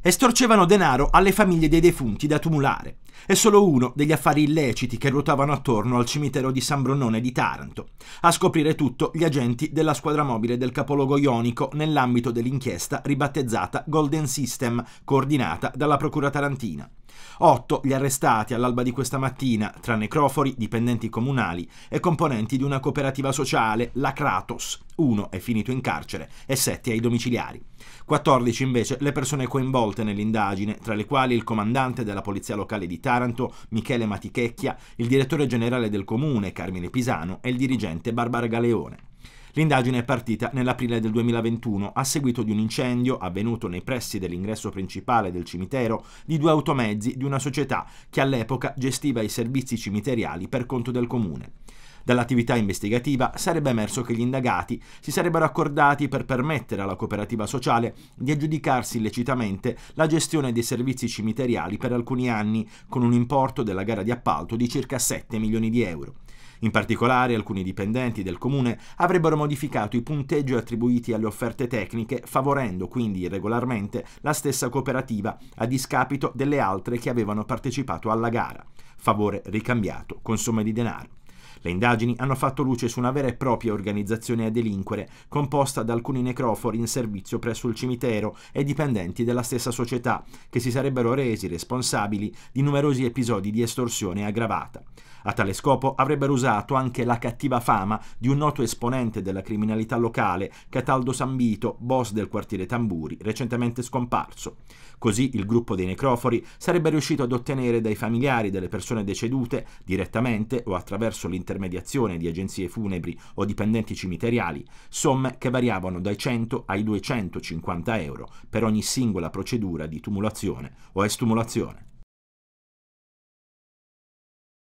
estorcevano denaro alle famiglie dei defunti da tumulare. È solo uno degli affari illeciti che ruotavano attorno al cimitero di San Brunone di Taranto. A scoprire tutto gli agenti della squadra mobile del capoluogo ionico nell'ambito dell'inchiesta ribattezzata Golden System, coordinata dalla Procura Tarantina. Otto gli arrestati all'alba di questa mattina, tra necrofori, dipendenti comunali e componenti di una cooperativa sociale, la Kratos. Uno è finito in carcere e sette ai domiciliari. 14 invece le persone coinvolte nell'indagine, tra le quali il comandante della polizia locale di Taranto, Michele Matichecchia, il direttore generale del comune, Carmine Pisano, e il dirigente Barbara Galeone. L'indagine è partita nell'aprile del 2021 a seguito di un incendio avvenuto nei pressi dell'ingresso principale del cimitero di due automezzi di una società che all'epoca gestiva i servizi cimiteriali per conto del comune. Dall'attività investigativa sarebbe emerso che gli indagati si sarebbero accordati per permettere alla cooperativa sociale di aggiudicarsi illecitamente la gestione dei servizi cimiteriali per alcuni anni con un importo della gara di appalto di circa 7 milioni di euro. In particolare alcuni dipendenti del comune avrebbero modificato i punteggi attribuiti alle offerte tecniche, favorendo quindi irregolarmente la stessa cooperativa a discapito delle altre che avevano partecipato alla gara. Favore ricambiato con somme di denaro. Le indagini hanno fatto luce su una vera e propria organizzazione a delinquere, composta da alcuni necrofori in servizio presso il cimitero e dipendenti della stessa società, che si sarebbero resi responsabili di numerosi episodi di estorsione aggravata. A tale scopo avrebbero usato anche la cattiva fama di un noto esponente della criminalità locale, Cataldo Sambito, boss del quartiere Tamburi, recentemente scomparso. Così il gruppo dei necrofori sarebbe riuscito ad ottenere dai familiari delle persone decedute, direttamente o attraverso l'intermediazione di agenzie funebri o dipendenti cimiteriali, somme che variavano dai 100 ai 250 euro per ogni singola procedura di tumulazione o estumulazione.